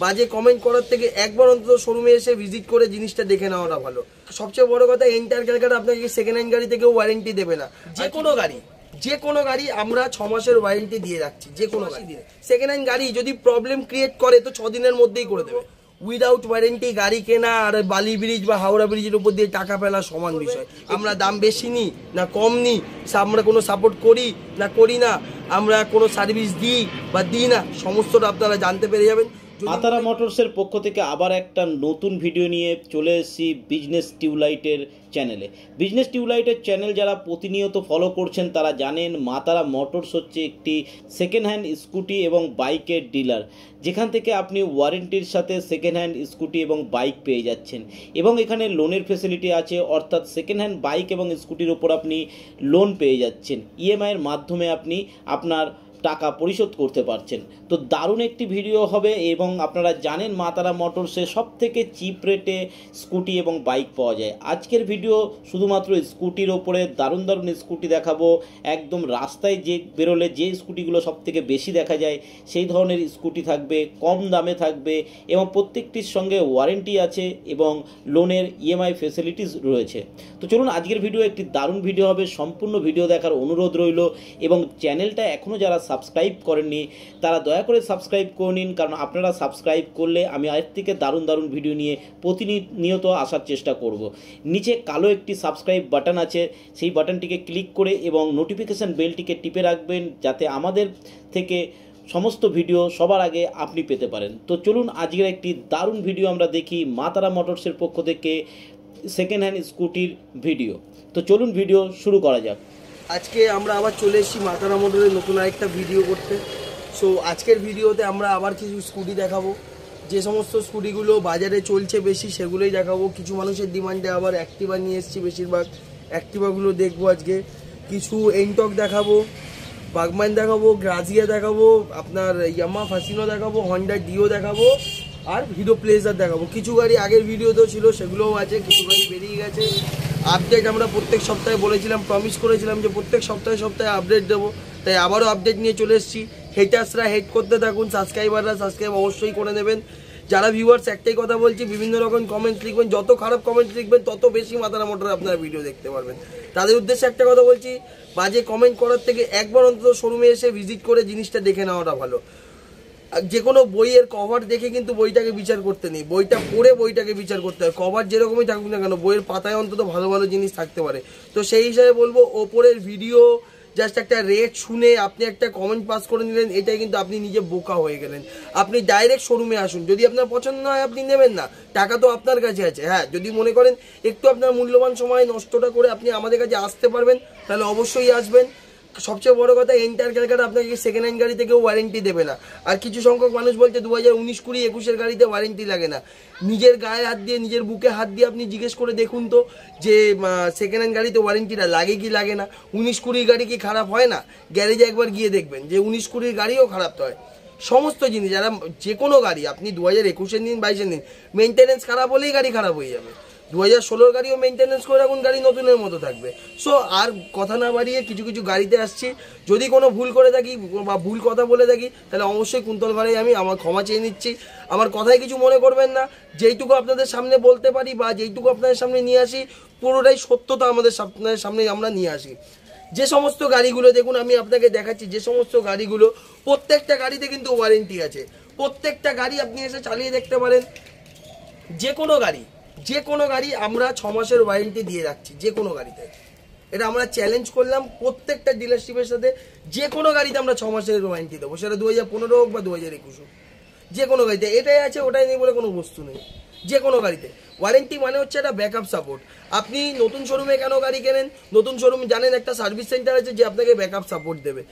বাজে কমেন্ট করার থেকে একবার অন্তত শোরুমে এসে ভিজিট করে জিনিসটা দেখে নেওয়াটা ভালো। সবচেয়ে বড় কথা এন্টার ক্যালকাটা আপনাকে সেকেন্ড হ্যান্ড গাড়ি থেকেও ওয়ারেন্টি দেবে না। যে কোনো গাড়ি। যে কোনো গাড়ি আমরা ছ মাসের ওয়ারেন্টি দিয়ে রাখছি যে কোনো গাড়ি। সেকেন্ড হ্যান্ড গাড়ি যদি প্রবলেম ক্রিয়েট করে তো ছ দিনের মধ্যেই করে দেবে। উইদাউট ওয়ারেন্টি গাড়ি কেনা আর বালি ব্রিজ বা হাওড়া ব্রিজের উপর দিয়ে টাকা ফেলা সমান বিষয়। আমরা দাম বেশি নিই না কম নিই আমরা কোনো সাপোর্ট করি না করি না আমরা কোনো সার্ভিস দিই বা দিই না সমস্তটা আপনারা জানতে পেরে যাবেন। মাতারা মোটরসের পক্ষ থেকে আবার একটা নতুন ভিডিও নিয়ে চলে এসেছি বিজনেস টিউলাইটের চ্যানেলে বিজনেস টিউলাইটের চ্যানেল যারা প্রতিনিয়ত ফলো করছেন তারা জানেন মাতারা মোটরস হচ্ছে একটি সেকেন্ড হ্যান্ড স্কুটি এবং বাইকের ডিলার যেখান থেকে আপনি ওয়ারেন্টির সাথে সেকেন্ড হ্যান্ড স্কুটি এবং বাইক পেয়ে যাচ্ছেন। এবং এখানে লোনের ফেসিলিটি আছে অর্থাৎ সেকেন্ড হ্যান্ড বাইক এবং স্কুটির ওপর আপনি লোন পেয়ে যাচ্ছেন। ইএমআইয়ের মাধ্যমে আপনি আপনার পরিশোধ করতে পারছেন। তো দারুণ একটি ভিডিও হবে এবং আপনারা জানেন মাতারা মোটরসে সব থেকে চিপ রেটে স্কুটি এবং বাইক পাওয়া যায়। আজকের ভিডিও শুধুমাত্র স্কুটির ওপরে দারুণ দারুণ স্কুটি দেখাবো। একদম রাস্তায় যে বেরোলে যে স্কুটিগুলো সব থেকে বেশি দেখা যায়, সেই ধরনের স্কুটি থাকবে, কম দামে থাকবে এবং প্রত্যেকটির সঙ্গে ওয়ারেন্টি আছে এবং লোনের ইএমআই ফেসিলিটিস রয়েছে। তো চলুন আজকের ভিডিও একটি দারুণ ভিডিও হবে। সম্পূর্ণ ভিডিও দেখার অনুরোধ রইল এবং চ্যানেলটা এখনও যারা সাবস্ক্রাইব করেননি, তারা দয়া করে সাবস্ক্রাইব করে নিন, কারণ আপনারা সাবস্ক্রাইব করলে আমি আয়ের থেকে দারুণ দারুণ ভিডিও নিয়ে প্রতিনিয়ত আসার চেষ্টা করব। নিচে কালো একটি সাবস্ক্রাইব বাটন আছে, সেই বাটনটিকে ক্লিক করে এবং নোটিফিকেশান বেলটিকে টিপে রাখবেন যাতে আমাদের থেকে সমস্ত ভিডিও সবার আগে আপনি পেতে পারেন। তো চলুন, আজকের একটি দারুণ ভিডিও আমরা দেখি মাতারা মোটরসের পক্ষ থেকে সেকেন্ড হ্যান্ড স্কুটির ভিডিও তো চলুন ভিডিও শুরু করা যাক। আজকে আমরা আবার চলে এসেছি মাতারা মোটরের নতুন আরেকটা ভিডিও করতে। সো আজকের ভিডিওতে আমরা আবার কিছু স্কুটি দেখাবো। যে সমস্ত স্কুটিগুলো বাজারে চলছে বেশি, সেগুলোই দেখাবো। কিছু মানুষের ডিমান্ডে আবার অ্যাক্টিভা নিয়ে এসেছি বেশিরভাগ। অ্যাক্টিভাগুলো দেখব আজকে। কিছু এনটক দেখাবো বাগমান দেখাবো গ্রাজিয়া দেখাবো, আপনার ইয়ামা ফাসিনো দেখাবো হন্ডা ডিও দেখাবো, আর হিরো প্লেজার দেখাবো। কিছু গাড়ি আগের ভিডিওতেও ছিল, সেগুলোও আছে, কিছু গাড়ি বেরিয়ে গেছে। আপডেট আমরা প্রত্যেক সপ্তাহে বলেছিলাম প্রমিস করেছিলাম যে প্রত্যেক সপ্তাহে সপ্তাহে আপডেট দেবো। তাই আবারও আপডেট নিয়ে চলে এসেছি। হেটার্সরা হেড করতে থাকুন সাবস্ক্রাইবাররা সাবস্ক্রাইব অবশ্যই করে নেবেন। যারা ভিউয়ার্স একটাই কথা বলছি, বিভিন্ন রকম কমেন্টস লিখবেন, যত খারাপ কমেন্টস লিখবেন, তত বেশি মাথারা মোটর আপনারা ভিডিও দেখতে পারবেন। তাদের উদ্দেশ্যে একটা কথা বলছি, বাজে কমেন্ট করার থেকে একবার অন্তত শোরুমে এসে ভিজিট করে জিনিসটা দেখে নেওয়াটা ভালো। যে কোনো বইয়ের কভার দেখে কিন্তু বইটাকে বিচার করতে নেই। বইটা পড়ে বইটাকে বিচার করতে হয়। কভার যেরকমই থাকুক না কেন, বইয়ের পাতায় অন্তত ভালো ভালো জিনিস থাকতে পারে। তো সেই হিসাবে বলব, ওপরের ভিডিও জাস্ট একটা রেট শুনে আপনি একটা কমেন্ট পাস করে নিলেন, এটাই কিন্তু আপনি নিজে বোকা হয়ে গেলেন। আপনি ডাইরেক্ট শোরুমে আসুন। যদি আপনার পছন্দ হয়, আপনি নেবেন না। টাকা তো আপনার কাছে আছে। হ্যাঁ যদি মনে করেন একটু আপনার মূল্যবান সময় নষ্টটা করে আপনি আমাদের কাছে আসতে পারবেন, তাহলে অবশ্যই আসবেন। সবচেয়ে বড় কথা এন্টার ক্যালকাটা আপনাকে সেকেন্ড হ্যান্ড গাড়ি থেকেও ওয়ারেন্টি দেবে না। আর কিছু সংখ্যক মানুষ বলছে দু হাজার উনিশ, কুড়ি, একুশের গাড়িতে ওয়ারেন্টি লাগে না। নিজের গায়ে হাত দিয়ে, নিজের বুকে হাত দিয়ে আপনি জিজ্ঞেস করে দেখুন তো যে সেকেন্ড হ্যান্ড গাড়িতে ওয়ারেন্টিটা লাগে কি লাগে না। উনিশ কুড়ির গাড়ি কি খারাপ হয় না? গ্যারেজে একবার গিয়ে দেখবেন যে উনিশ কুড়ির গাড়িও খারাপ তো হয়। সমস্ত জিনিস, যারা যে কোনো গাড়ি, আপনি দু হাজার একুশের দিন, বাইশের দিন মেনটেনেন্স খারাপ হলেই গাড়ি খারাপ হয়ে যাবে। দু হাজার ষোলোর গাড়িও মেনটেনেন্স করে রাখুন, গাড়ি নতুনের মতো থাকবে। সো আর কথা না বাড়িয়ে কিছু কিছু গাড়িতে আসছি। যদি কোনো ভুল করে থাকি বা ভুল কথা বলে থাকি, তাহলে অবশ্যই কুন্তল ভাড়াই আমি আমার ক্ষমা চেয়ে নিচ্ছি। আমার কথায় কিছু মনে করবেন না। যেইটুকু আপনাদের সামনে বলতে পারি বা যেইটুকু আপনাদের সামনে নিয়ে আসি, পুরোটাই সত্যতা আমাদের আপনাদের সামনে আমরা নিয়ে আসি। যে সমস্ত গাড়িগুলো, দেখুন, আমি আপনাকে দেখাচ্ছি, যে সমস্ত গাড়িগুলো প্রত্যেকটা গাড়িতে কিন্তু ওয়ারেন্টি আছে। প্রত্যেকটা গাড়ি আপনি এসে চালিয়ে দেখতে পারেন। যে কোনো গাড়ি যে কোনো গাড়ি আমরা ছ মাসের ওয়ারেন্টি দিয়ে রাখছি, যে কোনো গাড়িতে। এটা আমরা চ্যালেঞ্জ করলাম প্রত্যেকটা ডিলারশিপের সাথে, যে কোনো গাড়িতে আমরা ছ মাসের ওয়ারেন্টি দেবো, সেটা দু হাজার পনেরো হোক বা দু হাজার একুশ হোক। যে কোনো গাড়িতে, এটাই আছে, ওটাই নেই বলে কোনো বস্তু নেই। যে কোনো গাড়িতে। ওয়ারেন্টি মানে হচ্ছে একটা ব্যাকআপ সাপোর্ট আপনি নতুন শোরুমে কেন গাড়ি কেনেন? নতুন শোরুম জানেন একটা সার্ভিস সেন্টার আছে যে আপনাকে ব্যাকআপ সাপোর্ট দেবে।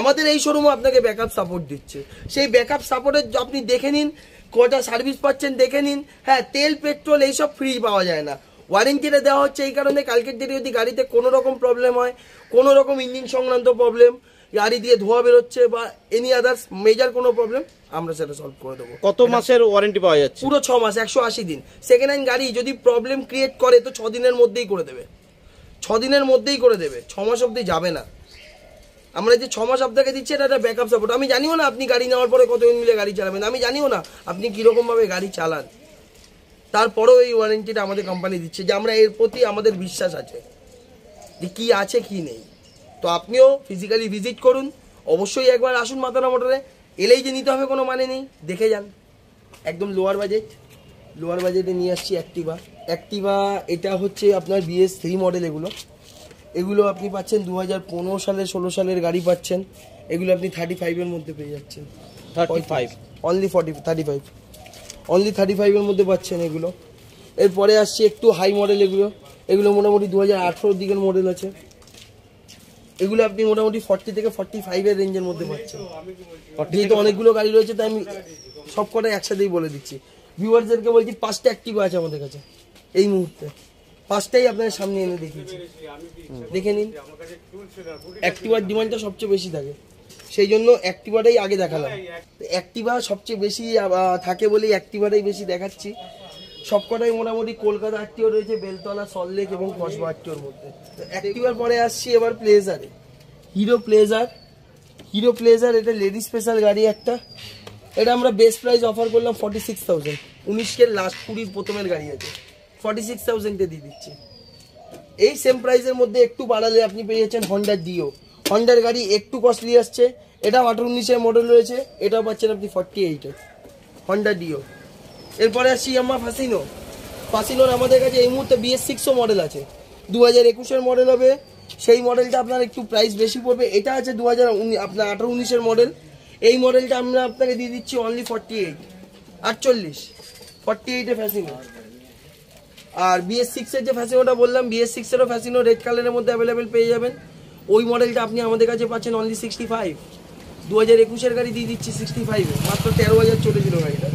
আমাদের এই শোরুমও আপনাকে ব্যাকআপ সাপোর্ট দিচ্ছে। সেই ব্যাকআপ সাপোর্টের আপনি দেখে নিন, কটা সার্ভিস পাচ্ছেন দেখে নিন। হ্যাঁ তেল পেট্রোল এইসব ফ্রি পাওয়া যায় না। ওয়ারেন্টিটা দেওয়া হচ্ছে এই কারণে কালকের দিনে যদি গাড়িতে কোনো রকম প্রবলেম হয়, কোনো রকম ইঞ্জিন সংক্রান্ত প্রবলেম গাড়ি দিয়ে ধোয়া বেরোচ্ছে বা এনি আদার্স মেজার কোনো প্রবলেম আমরা সেটা সলভ করে দেবো। কত মাসের ওয়ারেন্টি পাওয়া যাচ্ছে? পুরো ছ মাস একশো আশি দিন। সেকেন্ড হ্যান্ড গাড়ি যদি প্রবলেম ক্রিয়েট করে তো ছ দিনের মধ্যেই করে দেবে। ছ দিনের মধ্যেই করে দেবে। ছ মাস অবধি যাবে না। আমরা যে ছ মাস আপনাকে দিচ্ছি এটা একটা ব্যাকআপ সাপোর্ট আমি জানিও না আপনি গাড়ি নেওয়ার পরে কতদিন মিলে গাড়ি চালাবেন। আমি জানিও না আপনি কীরকমভাবে গাড়ি চালান। তারপরেও এই ওয়ারেন্টিটা আমাদের কোম্পানি দিচ্ছে যে আমরা এর প্রতি আমাদের বিশ্বাস আছে। যে কী আছে কি নেই। তো আপনিও ফিজিক্যালি ভিজিট করুন। অবশ্যই একবার আসুন মাতারা মোটরে। এলেই যে নিতে হবে কোনো মানে নেই। দেখে যান। একদম লোয়ার বাজেট লোয়ার বাজেটে নিয়ে আসছি অ্যাক্টিভা অ্যাক্টিভা এটা হচ্ছে আপনার বিএস থ্রি মডেল এগুলো। এগুলো আপনি পাচ্ছেন দু হাজার পনেরো সালের ষোলো সালের গাড়ি পাচ্ছেন। এগুলো আপনি থার্টি ফাইভের মধ্যে পেয়ে যাচ্ছেন। Thirty five only forty thirty five only thirty ফাইভের মধ্যে পাচ্ছেন এগুলো। এরপরে আসছি একটু হাই মডেল এগুলো। এগুলো মোটামুটি দু হাজার আঠেরোর দিকের মডেল আছে। এগুলো আপনি মোটামুটি ফর্টি থেকে ফর্টি ফাইভের রেঞ্জের মধ্যে পাচ্ছেন। যেহেতু অনেকগুলো গাড়ি রয়েছে তাই আমি সব কটা একসাথেই বলে দিচ্ছি। ভিউয়ার্সদেরকে বলছি পাঁচটা অ্যাক্টিভা আছে আমাদের কাছে এই মুহূর্তে। পাঁচটাই আপনার সামনে এনে দেখিয়েছি। দেখে নিন। অ্যাক্টিভার ডিমান্ডটা সবচেয়ে বেশি থাকে। সেই জন্য অ্যাক্টিভাটাই আগে দেখালাম। অ্যাক্টিভা সবচেয়ে বেশি থাকে বলেই অ্যাক্টিভাটাই বেশি দেখাচ্ছি। সবকটাই মোটামুটি কলকাতা আটটিও রয়েছে, বেলতলা সল্টলেক এবং কসবা আটটিওর মধ্যে। অ্যাক্টিভার পরে আসছি এবার প্লেজারে হিরো প্লেজার হিরো প্লেজার এটা লেডি স্পেশাল গাড়ি একটা। এটা আমরা বেস্ট প্রাইস অফার করলাম ফর্টি সিক্স থাউজেন্ড উনিশকে লাস্ট কুড়ির প্রথমের গাড়ি আছে। ফর্টি সিক্স থাউজেন্ডে দিয়ে দিচ্ছি। এই সেম প্রাইসের মধ্যে একটু বাড়ালে আপনি পেয়ে যাচ্ছেন হন্ডার ডিও হন্ডার গাড়ি একটু কস্টলি আসছে। এটা আঠারো উনিশের মডেল রয়েছে। এটাও পাচ্ছেন আপনি ফর্টি এইটে হন্ডা ডিও এরপরে আসছি আমার ফাসিনো ফাসিনোর আমাদের কাছে এই মুহূর্তে বিএস সিক্সও মডেল আছে। দু হাজার একুশের মডেল হবে। সেই মডেলটা আপনার একটু প্রাইস বেশি পড়বে। এটা আছে দু হাজার আপনার আঠারো উনিশের মডেল এই মডেলটা আমরা আপনাকে দিয়ে দিচ্ছি অনলি ফর্টি এইট আটচল্লিশ। ফর্টি এইটে ফ্যাসিনো আর বিএস সিক্সের যে ফ্যাসিনোটা বললাম বিএস সিক্সেরও ফ্যাসিনো রেড কালারের মধ্যে অ্যাভেলেবেল পেয়ে যাবেন। ওই মডেলটা আপনি আমাদের কাছে পাচ্ছেন অনলি সিক্সটি ফাইভ দু হাজার একুশের গাড়ি দিয়ে দিচ্ছি সিক্সটি ফাইভে মাত্র তেরো হাজার চলেছিল গাড়িটা।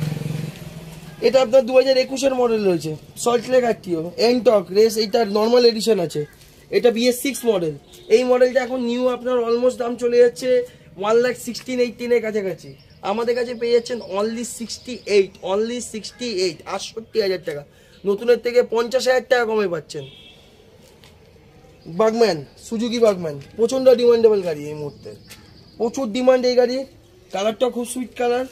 এটা আপনার দু হাজার একুশের মডেল রয়েছে। সল্টলেক আটটিও এনটক রেস এইটার নর্মাল এডিশন আছে। এটা বিএস সিক্স মডেল এই মডেলটা এখন নিউ আপনার অলমোস্ট দাম চলে যাচ্ছে ওয়ান লাখ সিক্সটিন এইটিনের কাছাকাছি। আমাদের কাছে পেয়ে যাচ্ছেন only sixty eight only sixty eight আটষট্টি হাজার টাকা। নতুনের থেকে পঞ্চাশ হাজার টাকা কমে পাচ্ছেন। বাগম্যান সুজুকি বাগম্যান প্রচণ্ড ডিমান্ডেবল গাড়ি এই মুহূর্তে। প্রচুর ডিমান্ড এই গাড়ি। কালারটা খুব সুইট কালার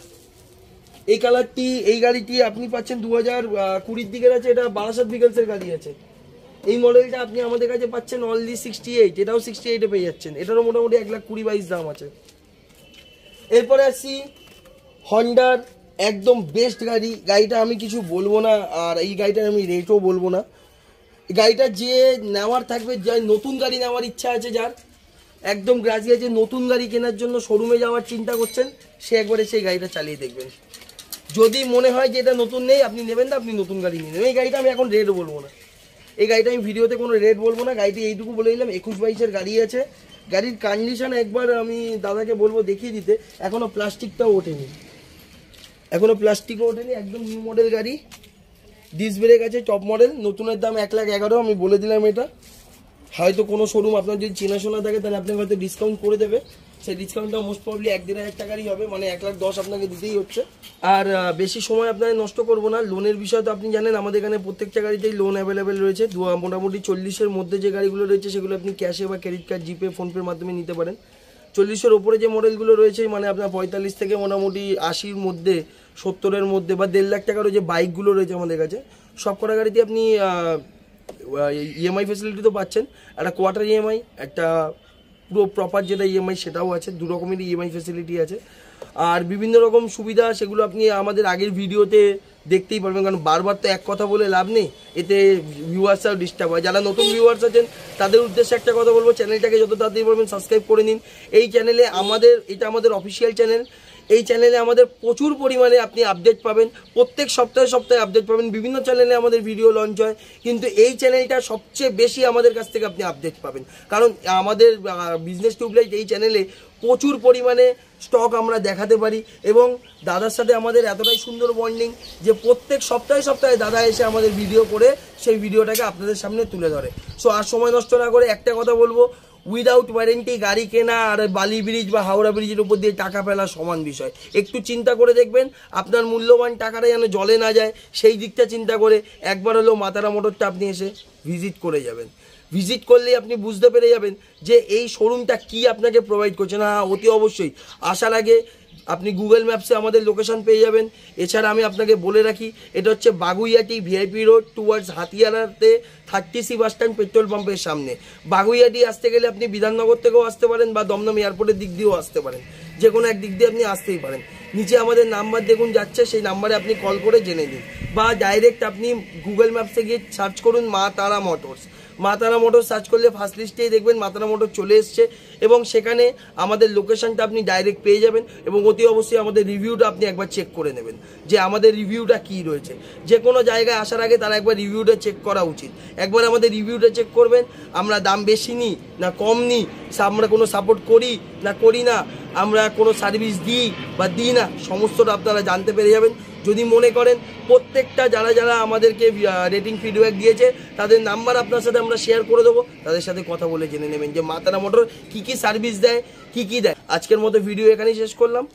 এই কালারটি, এই গাড়িটি আপনি পাচ্ছেন দু হাজার কুড়ির দিকের আছে, এটা বারাসাত বিকেলসের গাড়ি আছে। এই মডেলটা আপনি আমাদের কাছে পাচ্ছেন অনলি সিক্সটি এইট এটাও সিক্সটি এইটে পেয়ে যাচ্ছেন। এটারও মোটামুটি এক লাখ কুড়ি বাইশ দাম আছে। এরপরে আসছি হন্ডার একদম বেস্ট গাড়ি। গাড়িটা আমি কিছু বলব না, আর এই গাড়িটার আমি রেটও বলব না। গাড়িটা যে নেওয়ার থাকবে, যে নতুন গাড়ি নেওয়ার ইচ্ছা আছে যার, একদম গ্রাজি যে নতুন গাড়ি কেনার জন্য শোরুমে যাওয়ার চিন্তা করছেন, সে একবারে সেই গাড়িটা চালিয়ে দেখবেন। যদি মনে হয় যে এটা নতুন নেই, আপনি নেবেন না, আপনি নতুন গাড়ি নিয়ে নেবেন। এই গাড়িটা আমি এখন রেট বলব না। এই গাড়িটা আমি ভিডিওতে কোনো রেট বলব না, গাড়িটি এইটুকু বলে দিলাম, একুশ বাইশের গাড়ি আছে। গাড়ির কন্ডিশন একবার আমি দাদাকে বলব দেখিয়ে দিতে এখনও প্লাস্টিকটাও ওঠেনি। এখনও প্লাস্টিকও ওঠেনি, একদম নিউ মডেল গাড়ি। ডিস ব্রেক আছে টপ মডেল নতুনের দাম এক লাখ এগারো, আমি বলে দিলাম এটা। হয়তো কোনো শোরুম আপনার যদি চেনাশোনা থাকে, তাহলে আপনাকে হয়তো ডিসকাউন্ট করে দেবে। সেই ডিসকাউন্টটা মোস্ট প্রবলি এক দেড় হাজার টাকারই হবে মানে এক লাখ দশ আপনাকে দিতেই হচ্ছে। আর বেশি সময় আপনাকে নষ্ট করব না। লোনের বিষয় তো আপনি জানেন, আমাদের এখানে প্রত্যেকটা গাড়িতেই লোন অ্যাভেলেবেল রয়েছে। মোটামুটি চল্লিশের মধ্যে যে গাড়িগুলো রয়েছে, সেগুলো আপনি ক্যাশে বা ক্রেডিট কার্ড জিপে ফোনপের মাধ্যমে নিতে পারেন। চল্লিশের ওপরে যে মডেলগুলো রয়েছে মানে আপনার পঁয়তাল্লিশ থেকে মোটামুটি আশির মধ্যে, সত্তরের মধ্যে বা দেড় লাখ টাকারও যে বাইকগুলো রয়েছে আমাদের কাছে, সব কটা গাড়িতে আপনি ইএমআই ফেসিলিটি তো পাচ্ছেন। একটা কোয়ার্টার ইএমআই একটা পুরো প্রপার যেটা ইএমআই সেটাও আছে, দু রকমের ইএমআই ফেসিলিটি আছে। আর বিভিন্ন রকম সুবিধা সেগুলো আপনি আমাদের আগের ভিডিওতে দেখতেই পারবেন, কারণ বারবার তো এক কথা বলে লাভ নেই, এতে ভিউয়ার্সরাও ডিস্টার্ব হয়। যারা নতুন ভিউয়ার্স আছেন, তাদের উদ্দেশ্যে একটা কথা বলব চ্যানেলটাকে যত তাড়াতাড়ি পারবেন সাবস্ক্রাইব করে নিন। এই চ্যানেলে আমাদের, এটা আমাদের অফিসিয়াল চ্যানেল এই চ্যানেলে আমাদের প্রচুর পরিমাণে আপনি আপডেট পাবেন। প্রত্যেক সপ্তাহে সপ্তাহে আপডেট পাবেন। বিভিন্ন চ্যানেলে আমাদের ভিডিও লঞ্চ হয়। কিন্তু এই চ্যানেলটা সবচেয়ে বেশি আমাদের কাছ থেকে আপনি আপডেট পাবেন। কারণ আমাদের বিজনেস টিউবলাইট এই চ্যানেলে প্রচুর পরিমাণে স্টক আমরা দেখাতে পারি এবং দাদার সাথে আমাদের এতটাই সুন্দর বন্ডিং যে প্রত্যেক সপ্তাহে সপ্তাহে দাদা এসে আমাদের ভিডিও করে সেই ভিডিওটাকে আপনাদের সামনে তুলে ধরে। সো আর সময় নষ্ট না করে একটা কথা বলব উইদাউট ওয়ারেন্টি গাড়ি কেনা আর বালি ব্রিজ বা হাওড়া ব্রিজের উপর দিয়ে টাকা ফেলা সমান বিষয়। একটু চিন্তা করে দেখবেন, আপনার মূল্যবান টাকাটা যেন জলে না যায়, সেই দিকটা চিন্তা করে একবার হলেও মাতারা মোটরটা আপনি এসে ভিজিট করে যাবেন। ভিজিট করলেই আপনি বুঝতে পেরে যাবেন যে এই শোরুমটা কি আপনাকে প্রোভাইড করছে। না, অতি অবশ্যই। আসার আগে আপনি গুগল ম্যাপসে আমাদের লোকেশন পেয়ে যাবেন। এছাড়া আমি আপনাকে বলে রাখি, এটা হচ্ছে Baguiati VIP road towards হাতিয়ারাতে thirty C bus stand petrol পাম্পের সামনে। বাগুইয়াটি আসতে গেলে আপনি বিধাননগর থেকেও আসতে পারেন বা দমদম এয়ারপোর্টের দিক দিয়েও আসতে পারেন। যে কোনো এক দিক দিয়ে আপনি আসতেই পারেন। নিচে আমাদের নাম্বার দেখুন যাচ্ছে, সেই নাম্বারে আপনি কল করে জেনে নিন। বা ডাইরেক্ট আপনি গুগল ম্যাপসে গিয়ে সার্চ করুন মা Tara motors Maa Tara motor search করলে ফার্স্ট লিস্টেই দেখবেন মাতারা মোটর চলে এসছে এবং সেখানে আমাদের লোকেশনটা আপনি ডাইরেক্ট পেয়ে যাবেন এবং অতি অবশ্যই আমাদের রিভিউটা আপনি একবার চেক করে নেবেন যে আমাদের রিভিউটা কি রয়েছে। যে কোনো জায়গায় আসার আগে তারা একবার রিভিউটা চেক করা উচিত। একবার আমাদের রিভিউটা চেক করবেন, আমরা দাম বেশি নিই না কম নিই আমরা কোনো সাপোর্ট করি, না করি না, আমরা কোনো সার্ভিস দিই বা দিই না, সমস্তটা আপনারা জানতে পেরে যাবেন। যদি মনে করেন প্রত্যেকটা যারা যারা আমাদেরকে রেটিং ফিডব্যাক দিয়েছে, তাদের নাম্বার আপনার সাথে আমরা শেয়ার করে দেবো। তাদের সাথে কথা বলে জেনে নেবেন যে মাতারা মোটর কি কি সার্ভিস দেয়, কি কি দেয়। আজকের মতো ভিডিও এখানেই শেষ করলাম।